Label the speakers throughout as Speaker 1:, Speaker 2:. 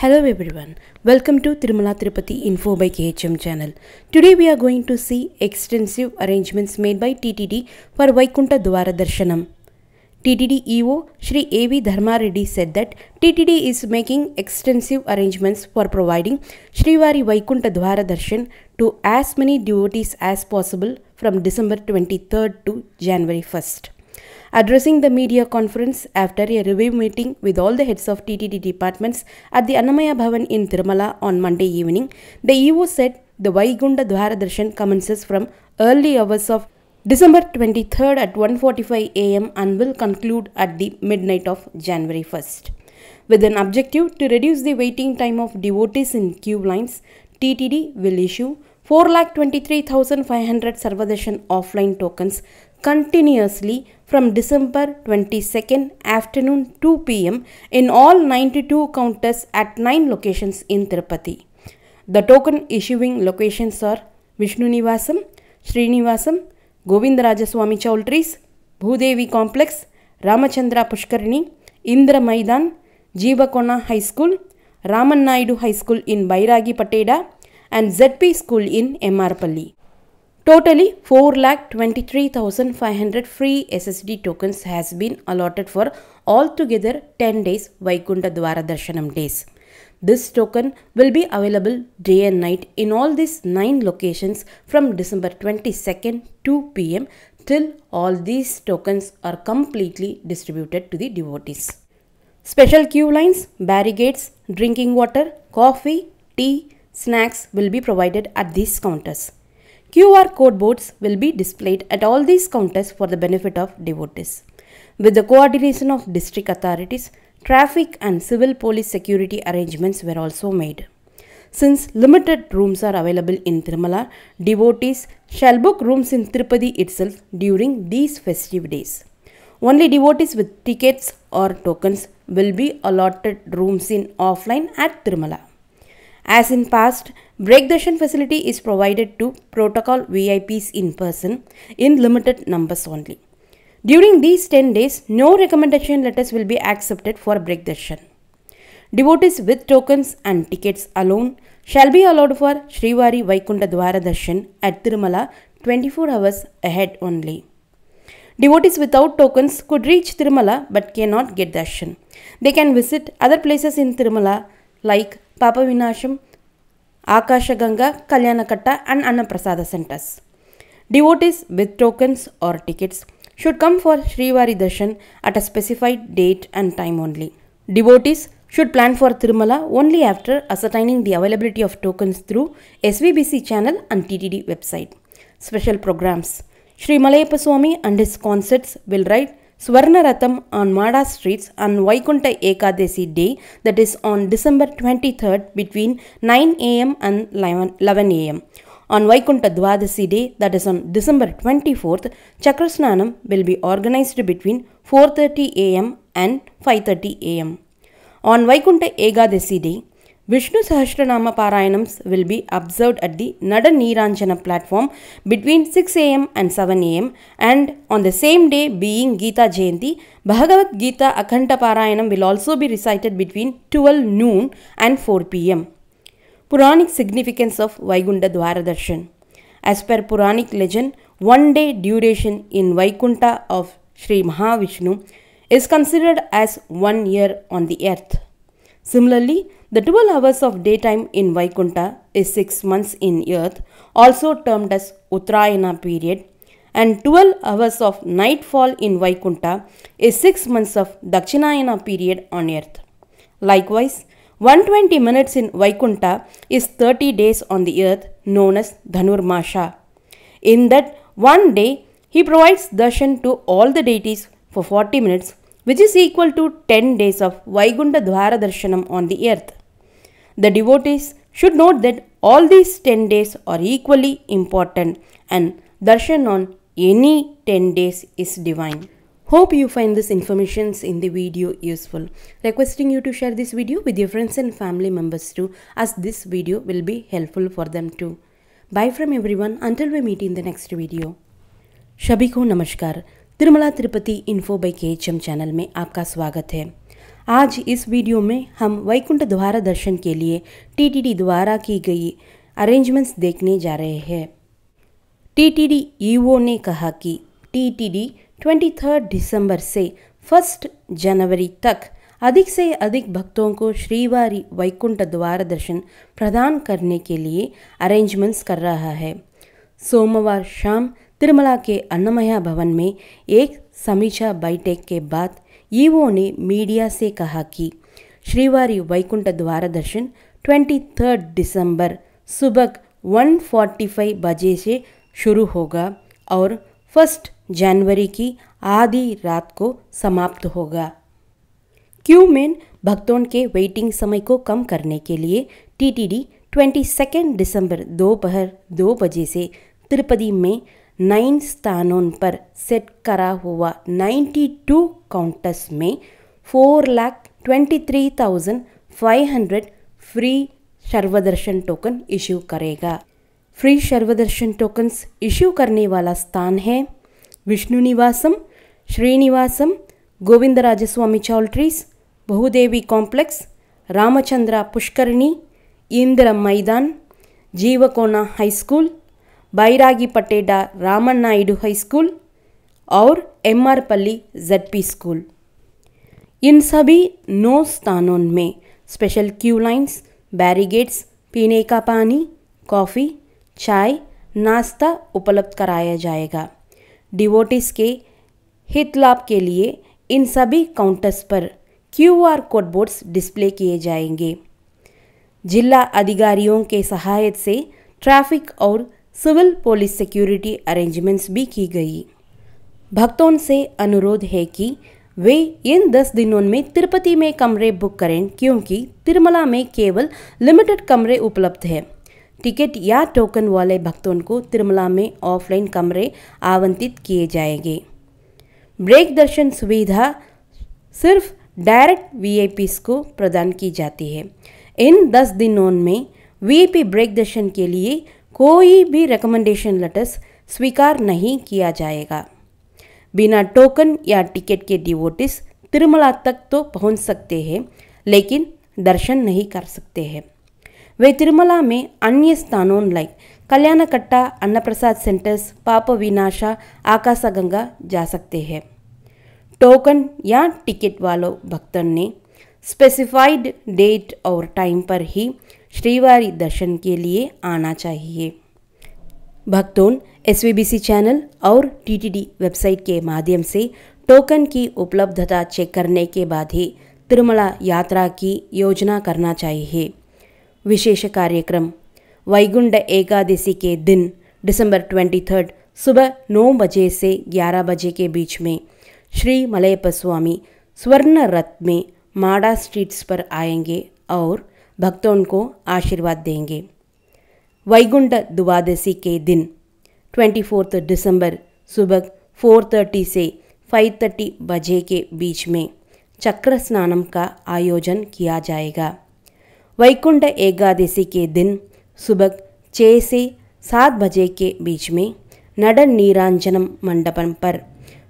Speaker 1: Hello everyone, welcome to Tirumala Tirupati Info by KHM channel. Today we are going to see extensive arrangements made by TTD for Vaikunta Dwara Darshanam. TTD EO Shri A.V. Dharmareddy said that TTD is making extensive arrangements for providing Srivari Vaikunta Dwara Darshan to as many devotees as possible from December 23rd to January 1st. Addressing the media conference after a review meeting with all the heads of TTD departments at the Annamaya Bhavan in Tirumala on Monday evening, the EO said the Vaikunta Dwara Darshan commences from early hours of December 23rd at 1:45 am and will conclude at the midnight of January 1st. With an objective to reduce the waiting time of devotees in queue lines, TTD will issue 4,23,500 Sarvadarshan offline tokens continuously from December 22nd afternoon 2 pm in all 92 counters at 9 locations in Tirupati. The token issuing locations are Vishnu Nivasam, Srinivasam, Govindarajaswamy Chowdhuries, Bhudevi Complex, Ramachandra Pushkarini, Indra Maidan, Jeevakona High School, Raman Naidu High School in Bairagi Pateda, and ZP School in Emarpalli. Totally 4,23,500 free SSD tokens has been allotted for altogether 10 days Vaikunta Dwara Darshanam days. This token will be available day and night in all these 9 locations from December 22nd 2 pm till all these tokens are completely distributed to the devotees. Special queue lines, barricades, drinking water, coffee, tea, snacks will be provided at these counters. QR code boards will be displayed at all these counters for the benefit of devotees. With the coordination of district authorities, traffic and civil police security arrangements were also made. Since limited rooms are available in Tirumala, devotees shall book rooms in Tirupati itself during these festive days. Only devotees with tickets or tokens will be allotted rooms in offline at Tirumala. As in past, break darshan facility is provided to protocol VIPs in person in limited numbers only. During these 10 days, no recommendation letters will be accepted for break darshan. Devotees with tokens and tickets alone shall be allowed for Srivari Vaikunta Dwara Darshan at Tirumala 24 hours ahead only. Devotees without tokens could reach Tirumala but cannot get darshan. They can visit other places in Tirumala like Papa Vinasham, Akashaganga, Kalyanakatta and Annaprasada centers. Devotees with tokens or tickets should come for Srivari Darshan at a specified date and time only. Devotees should plan for Tirumala only after ascertaining the availability of tokens through SVBC channel and TTD website. Special programs Sri Malayappa Swami and his concerts will ride Swarnaratham on Mada streets on Vaikunta Ekadasi day that is on December 23rd between 9 am and 11 am. On Vaikunta Dwadasi day that is on December 24th, Chakrasnanam will be organized between 4.30 am and 5.30 am. On Vaikunta Ekadasi day, Vishnu Sahasranama Parayanams will be observed at the Nada Neeranjana platform between 6 am and 7 am and on the same day being Gita Jayanti, Bhagavad Gita Akhanta Parayanam will also be recited between 12 noon and 4 pm. Puranic significance of Vaikunta Dwara Darshan As per Puranic legend, one day duration in Vaikunta of Sri Mahavishnu is considered as one year on the earth. Similarly, the 12 hours of daytime in Vaikunta is 6 months in earth, also termed as Uttarayana period, and 12 hours of nightfall in Vaikunta is 6 months of Dakshinayana period on earth. Likewise, 120 minutes in Vaikunta is 30 days on the earth known as Dhanurmasha. In that one day, he provides darshan to all the deities for 40 minutes which is equal to 10 days of Vaikunta Dwara Darshanam on the earth. The devotees should note that all these 10 days are equally important and darshan on any 10 days is divine. Hope you find this information in the video useful. Requesting you to share this video with your friends and family members too as this video will be helpful for them too. Bye from everyone until we meet in the next video. सभी को नमस्कार Tirumala Tirupati info by K H channel में आपका स्वागत है आज इस video में हम वैकुंठ द्वारा दर्शन के लिए टीटीडी द्वारा की गई अरेंजमेंट्स देखने जा रहे हैं। टीटीडी ईओ ने कहा कि टीटीडी 23 दिसंबर से 1 जनवरी तक अधिक से अधिक भक्तों को श्रीवारी वैकुंठ द्वार दर्शन प्रदान करने के लिए अरेंजमेंट्स कर रहा है। सोमवार शाम तिरुमला के अन्नमया भवन में एक समीक्षा बैठक के बाद ईओ ने मीडिया से कहा कि श्रीवारी वैकुंठ द्वार दर्शन ट्वेंटी थर्ड दिसंबर सुबह 1:45 बजे से शुरू होगा और फ़र्स्ट जनवरी की आधी रात को समाप्त होगा क्यू में भक्तों के वेटिंग समय को कम करने के लिए टीटीडी 22 दिसंबर दोपहर दो बजे से तिरुपति में नाइन स्थानों पर सेट करा हुआ 92 काउंटर्स में four lakh twenty three thousand five hundred free Sarva Darshan token issue करेगा। फ्री सर्वदर्शन टोकन्स इश्यू करने वाला स्थान है Vishnu Nivasam Srinivasam Govindarajaswamy choultries Bhudevi complex, Ramachandra Pushkarini, Indra Maidan, Jeevakona high school Bairagi Pateda Raman Naidu high school और M R Palli ZP school इन सभी नौ स्थानों में स्पेशल क्यू लाइन्स बैरिगेड्स पीने का पानी कॉफ़ी चाय नाश्ता उपलब्ध कराया जाएगा डिवोटिस के हित लाभ के लिए इन सभी काउंटर्स पर क्यूआर कोड बोर्ड्स डिस्प्ले किए जाएँगे जिला अधिकारियों के सहायता से ट्रैफ़िक और सिविल पुलिस सिक्योरिटी अरेंजमेंट्स भी की गई। भक्तों से अनुरोध है कि वे इन दस दिनों में तिरुपति में कमरे बुक करें, क्योंकि तिरुमला में केवल लिमिटेड कमरे उपलब्ध है। टिकट या टोकन वाले भक्तों को तिरुमला में ऑफलाइन कमरे आवंटित किए जाएँगे। ब्रेक दर्शन सुविधा सिर्फ़ डायरेक्ट वी को प्रदान की जाती है। इन दस दिनों में वी ब्रेक दर्शन के लिए कोई भी रिकमेंडेशन लेटर्स स्वीकार नहीं किया जाएगा। बिना टोकन या टिकट के डिवोटिस तिरुमला तक तो पहुँच सकते हैं, लेकिन दर्शन नहीं कर सकते हैं। वे तिरुमला में अन्य स्थानों लाइक कल्याणकट्टा, अन्नप्रसाद सेंटर्स पाप विनाशा, आकाशगंगा जा सकते हैं। टोकन या टिकट वालों, भक्तों ने स्पेसिफाइड डेट और टाइम पर ही श्रीवारी दर्शन के लिए आना चाहिए। भक्तों एस चैनल और टीटीडी वेबसाइट के माध्यम से टोकन की उपलब्धता चेक करने के बाद ही तिरुमला यात्रा की योजना करना चाहिए। विशेष कार्यक्रम वैगुंड एकादशी के दिन, दिसंबर ट्वेंटी थर्ड सुबह नौ बजे से ग्यारह बजे के बीच में श्री मलयप स्वामी स्वर्ण रथ में माडा स्ट्रीट्स पर आएँगे और भक्तों को आशीर्वाद देंगे। वैकुंठ द्वादशी के दिन 24 दिसंबर सुबह 4:30 से 5:30 बजे के बीच में चक्र स्नानम का आयोजन किया जाएगा। वैकुंठ एकादशी के दिन, सुबह छः से सात बजे के बीच में नड नीरांजनम मंडपम पर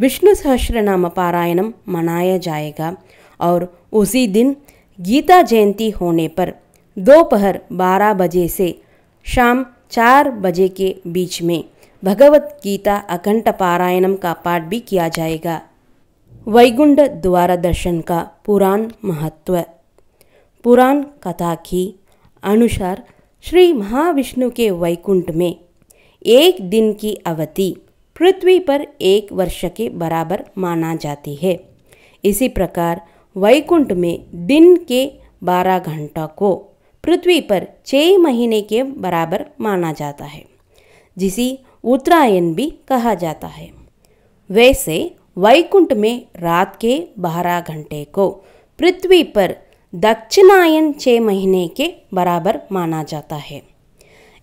Speaker 1: विष्णु सहस्रनाम पारायणम मनाया जाएगा और उसी दिन गीता जयंती होने पर दोपहर 12 बजे से शाम चार बजे के बीच में भगवत गीता अखंड पारायणम का पाठ भी किया जाएगा। वैकुंठ द्वार दर्शन का पुराण महत्व। पुराण कथा की अनुसार श्री महाविष्णु के वैकुंठ में एक दिन की अवधि पृथ्वी पर एक वर्ष के बराबर माना जाती है। इसी प्रकार वैकुंठ में दिन के बारह घंटा को पृथ्वी पर छः महीने के बराबर माना जाता है, जिसे उत्तरायण भी कहा जाता है। वैसे वैकुंठ में रात के बारह घंटे को पृथ्वी पर दक्षिणायन छः महीने के बराबर माना जाता है।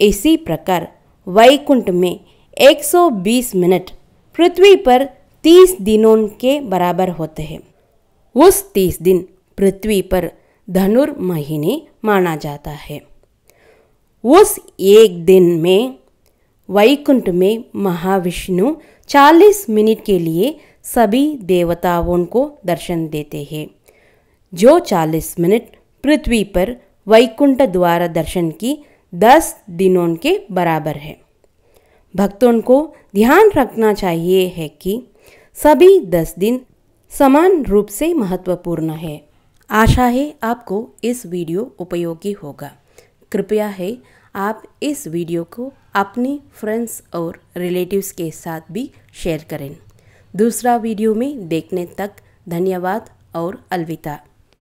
Speaker 1: इसी प्रकार वैकुंठ में 120 मिनट पृथ्वी पर 30 दिनों के बराबर होते हैं। उस तीस दिन पृथ्वी पर धनुर्महीने माना जाता है। उस एक दिन में, वैकुंठ में महाविष्णु 40 मिनट के लिए सभी देवताओं को दर्शन देते हैं। जो 40 मिनट पृथ्वी पर वैकुंठ द्वारा दर्शन की 10 दिनों के बराबर है। भक्तों को ध्यान रखना चाहिए है कि सभी 10 दिन समान रूप से महत्वपूर्ण है। आशा है आपको इस वीडियो उपयोगी होगा। कृपया है, आप इस वीडियो को अपने फ्रेंड्स और रिलेटिव्स के साथ भी शेयर करें। दूसरा वीडियो में देखने तक धन्यवाद और अलविदा।